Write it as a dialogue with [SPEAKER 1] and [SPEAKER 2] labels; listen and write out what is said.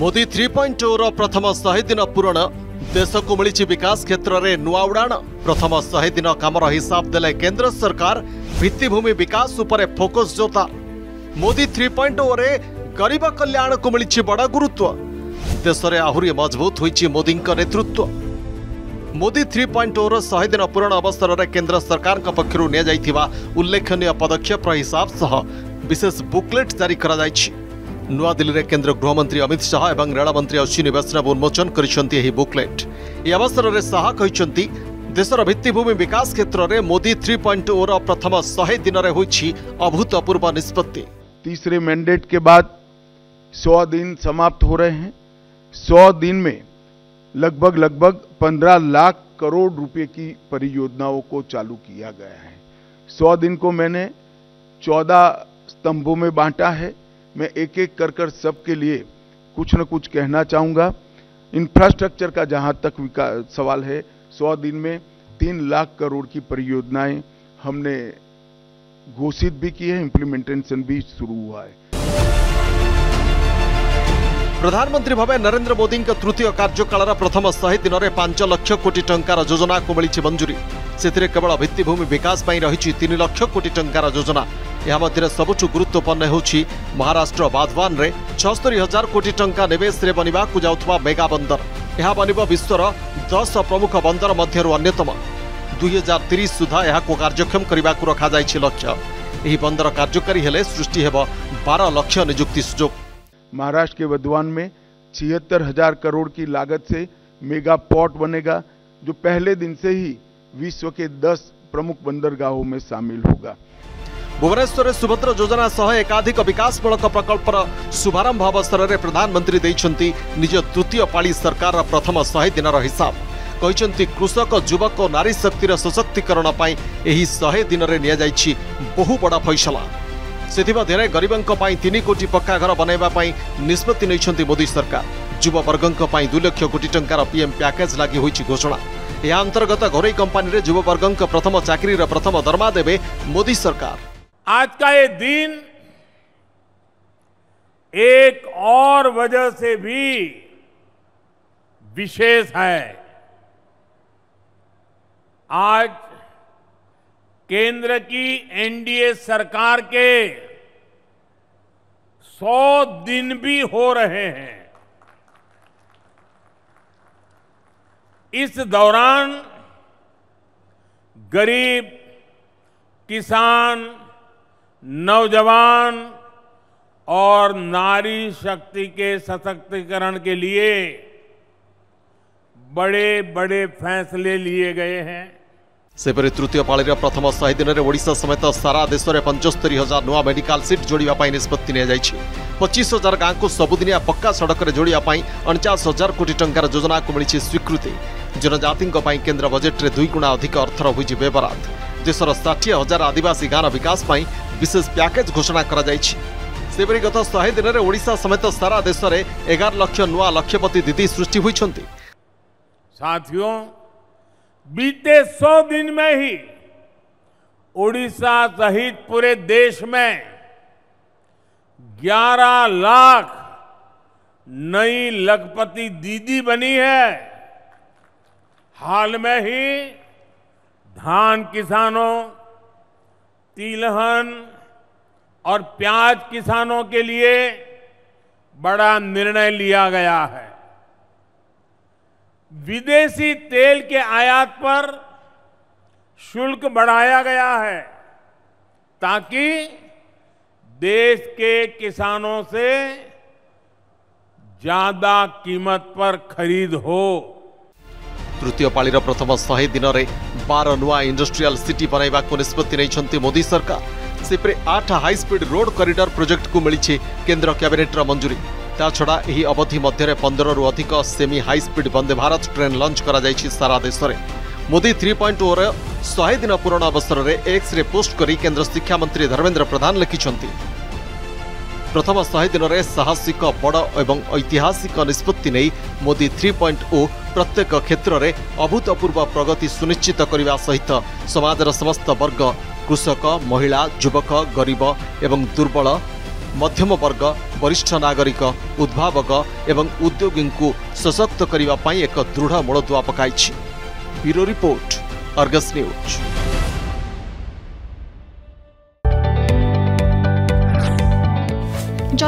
[SPEAKER 1] Modi three point tour ପ୍ରଥମ ଶହେ ଦିନ ପୂରଣ ଦେଶକୁ ମିଳିଛି ବିକାଶ କ୍ଷେତ୍ରରେ ନୂଆ ଉଡ଼ାଣ ପ୍ରଥମ ଶହେ ଦିନ କାମର ହିସାବ ଦେଲେ କେନ୍ଦ୍ର ସରକାର ଭିତ୍ତିଭୂମି ବିକାଶ ଉପରେ ଫୋକସ୍ ଜୋରଦାର ମୋଦି ଥ୍ରୀ ପଏଣ୍ଟ ଓରେ ଗରିବ କଲ୍ୟାଣକୁ ମିଳିଛି ବଡ଼ ଗୁରୁତ୍ୱ ଦେଶରେ ଆହୁରି ମଜବୁତ ହୋଇଛି ମୋଦିଙ୍କ ନେତୃତ୍ୱ ମୋଦି ଥ୍ରୀ ପଏଣ୍ଟ ଓର ଶହେ ଦିନ ପୂରଣ ଅବସରରେ କେନ୍ଦ୍ର ସରକାରଙ୍କ ପକ୍ଷରୁ ନିଆଯାଇଥିବା ଉଲ୍ଲେଖନୀୟ ପଦକ୍ଷେପର ହିସାବ ସହ ବିଶେଷ ବୁକ୍ଲେଟ୍ ଜାରି କରାଯାଇଛି नूआदिल्ली में केन्द्र गृहमंत्री अमित शाह और रेलमंत्री अश्विनी वैष्णव उन्मोचन कर बुकलेट। यह अवसर में शाह देशर भित्तिमि विकास क्षेत्र में मोदी थ्री पॉइंट ओर प्रथम शहे दिन में हो अभूतपूर्व निष्पत्ति।
[SPEAKER 2] तीसरे मैंडेट के बाद सौ दिन समाप्त हो रहे हैं। सौ दिन में लगभग लगभग पंद्रह लाख करोड़ रुपए की परियोजनाओं को चालू किया गया है। सौ दिन को मैंने चौदह स्तंभों में बांटा है। मैं एक एक कर कर सबके लिए कुछ न कुछ कहना चाहूँगा। इंफ्रास्ट्रक्चर का जहाँ तक सवाल है, सौ दिन में तीन लाख करोड़ की परियोजनाएँ हमने घोषित भी की है इंप्लीमेंटेशन भी शुरू हुआ है।
[SPEAKER 1] प्रधानमंत्री भाव नरेंद्र मोदी तृतीय कार्यकाल प्रथम शहे दिन में पाँच लक्ष कोटी टोजना को मिली मंजूरी। सेवल भित्तिमि विकास रही तीन लक्ष कोटी टोजना ଏହା ମଧ୍ୟରେ ସବୁଠୁ ଗୁରୁତ୍ୱପୂର୍ଣ୍ଣ ହେଉଛି ମହାରାଷ୍ଟ୍ର ବାଧୱାନରେ ଛଅସ୍ତରୀ ହଜାର କୋଟି ଟଙ୍କା ନିବେଶରେ ବନିବାକୁ ଯାଉଥିବା ମେଗା ବନ୍ଦର ଏହା ବନିବ ବିଶ୍ୱର ଦଶ ପ୍ରମୁଖ ବନ୍ଦର ମଧ୍ୟରୁ ଅନ୍ୟତମ ଦୁଇ ହଜାର ତିରିଶ ସୁଦ୍ଧା ଏହାକୁ କାର୍ଯ୍ୟକ୍ଷମ କରିବାକୁ ରଖାଯାଇଛି ଲକ୍ଷ୍ୟ ଏହି ବନ୍ଦର କାର୍ଯ୍ୟକାରୀ ହେଲେ ସୃଷ୍ଟି ହେବ ବାର ଲକ୍ଷ ନିଯୁକ୍ତି ସୁଯୋଗ
[SPEAKER 2] महाराष्ट्र के वधवान में छिहत्तर हजार करोड़ की लागत से मेगा पोर्ट बनेगा जो पहले दिन से ही विश्व के 10 प्रमुख बंदरगाहों में शामिल होगा
[SPEAKER 1] ଭୁବନେଶ୍ୱରରେ ସୁଭଦ୍ର ଯୋଜନା ସହ ଏକାଧିକ ବିକାଶମୂଳକ ପ୍ରକଳ୍ପର ଶୁଭାରମ୍ଭ ଅବସରରେ ପ୍ରଧାନମନ୍ତ୍ରୀ ଦେଇଛନ୍ତି ନିଜ ତୃତୀୟ ପାଳି ସରକାରର ପ୍ରଥମ ଶହେ ଦିନର ହିସାବ କହିଛନ୍ତି କୃଷକ ଯୁବକ ଓ ନାରୀ ଶକ୍ତିର ସଶକ୍ତିକରଣ ପାଇଁ ଏହି ଶହେ ଦିନରେ ନିଆଯାଇଛି ବହୁ ବଡ଼ ଫଇସଲା ସେଥିମଧ୍ୟରେ ଗରିବଙ୍କ ପାଇଁ ତିନି କୋଟି ପକ୍କା ଘର ବନାଇବା ପାଇଁ ନିଷ୍ପତ୍ତି ନେଇଛନ୍ତି ମୋଦି ସରକାର ଯୁବବର୍ଗଙ୍କ ପାଇଁ ଦୁଇ ଲକ୍ଷ କୋଟି ଟଙ୍କାର ପିଏମ୍ ପ୍ୟାକେଜ୍ ଲାଗି ହୋଇଛି ଘୋଷଣା ଏହା ଅନ୍ତର୍ଗତ ଘରୋଇ କମ୍ପାନୀରେ ଯୁବବର୍ଗଙ୍କ ପ୍ରଥମ ଚାକିରିର ପ୍ରଥମ ଦରମା ଦେବେ ମୋଦି ସରକାର
[SPEAKER 3] आज का ये दिन एक और वजह से भी विशेष है। आज केंद्र की एनडीए सरकार के 100 दिन भी हो रहे हैं। इस दौरान गरीब, किसान नौजवान और नारी शक्ति के सशक्तिकरण के लिए बड़े बड़े फैसले लिए गए हैं
[SPEAKER 1] ସେପରି ତୃତୀୟ ପାଳିର ପ୍ରଥମ ଶହେ ଦିନରେ ଓଡ଼ିଶା ସମେତ ସାରା ଦେଶରେ ପଞ୍ଚସ୍ତରୀ ହଜାର ନୂଆ ମେଡିକାଲ ସିଟ୍ ଯୋଡ଼ିବା ପାଇଁ ନିଷ୍ପତ୍ତି ନିଆଯାଇଛି ପଚିଶ ହଜାର ଗାଁକୁ ସବୁଦିନିଆ ପକ୍କା ସଡ଼କରେ ଯୋଡ଼ିବା ପାଇଁ ଅଣଚାଶ ହଜାର କୋଟି ଟଙ୍କାର ଯୋଜନାକୁ ମିଳିଛି ସ୍ୱୀକୃତି ଜନଜାତିଙ୍କ ପାଇଁ କେନ୍ଦ୍ର ବଜେଟ୍ରେ ଦୁଇଗୁଣା ଅଧିକ ଅର୍ଥର ହୋଇଛି ବ୍ୟବରାଦ ଦେଶର ଷାଠିଏ ହଜାର ଆଦିବାସୀ ଗାଁର ବିକାଶ ପାଇଁ ବିଶେଷ ପ୍ୟାକେଜ ଘୋଷଣା କରାଯାଇଛି ସେପରି ଗତ ଶହେ ଦିନରେ ଓଡ଼ିଶା ସମେତ ସାରା ଦେଶରେ ଏଗାର ଲକ୍ଷ ନୂଆ ଲକ୍ଷପତି ଦିଦି ସୃଷ୍ଟି ହୋଇଛନ୍ତି
[SPEAKER 3] साथियों बीते सौ दिन में ही उड़ीसा सहित पूरे देश में 11 लाख नई लखपति दीदी बनी है हाल में ही धान किसानों, तिलहन और प्याज किसानों के लिए बड़ा निर्णय लिया गया है। विदेशी तेल के आयात पर शुल्क बढ़ाया गया है ताकि देश के किसानों से ज़्यादा कीमत पर खरीद हो।
[SPEAKER 1] ତୃତୀୟ ପାଳିର ପ୍ରଥମ ଶହେ ଦିନରେ ବାର ନୂଆ ଇଣ୍ଡଷ୍ଟ୍ରିଆଲ ସିଟି ବନାଇବାକୁ ନିଷ୍ପତ୍ତି ନେଇଛନ୍ତି ମୋଦି ସରକାର। ସେପରି ଆଠ ହାଇସ୍ପିଡ୍ ରୋଡ୍ କରିଡର ପ୍ରୋଜେକ୍ଟକୁ ମିଳିଛି କେନ୍ଦ୍ର କ୍ୟାବିନେଟ୍ର ମଞ୍ଜୁରୀ। ତାଛଡ଼ା ଏହି ଅବଧି ମଧ୍ୟରେ ପନ୍ଦରରୁ ଅଧିକ semi high speed Vande Bharat train launch କରାଯାଇଛି ସାରା ଦେଶରେ। ମୋଦି ଥ୍ରୀ ପଏଣ୍ଟ ଓର ଶହେ ଦିନ ପୂରଣ ଅବସରରେ ଏକ୍ସରେ ପୋଷ୍ଟ କରି କେନ୍ଦ୍ର ଶିକ୍ଷାମନ୍ତ୍ରୀ ଧର୍ମେନ୍ଦ୍ର ପ୍ରଧାନ ଲେଖିଛନ୍ତି। ପ୍ରଥମ ଶହେ ଦିନରେ ସାହସିକ ବଡ଼ ଏବଂ ଐତିହାସିକ ନିଷ୍ପତ୍ତି ନେଇ ମୋଦି ଥ୍ରୀ ପଏଣ୍ଟ ଓ ପ୍ରତ୍ୟେକ କ୍ଷେତ୍ରରେ ଅଭୂତପୂର୍ବ ପ୍ରଗତି ସୁନିଶ୍ଚିତ କରିବା ସହିତ ସମାଜର ସମସ୍ତ ବର୍ଗ କୃଷକ ମହିଳା ଯୁବକ ଗରିବ ଏବଂ ଦୁର୍ବଳ ମଧ୍ୟମ ବର୍ଗ ବରିଷ୍ଠ ନାଗରିକ ଉଦ୍ଭାବକ ଏବଂ ଉଦ୍ୟୋଗୀଙ୍କୁ ସଶକ୍ତ କରିବା ପାଇଁ ଏକ ଦୃଢ଼ ମୂଳଦୁଆ ପକାଇଛି। Bureau report
[SPEAKER 4] Argus news.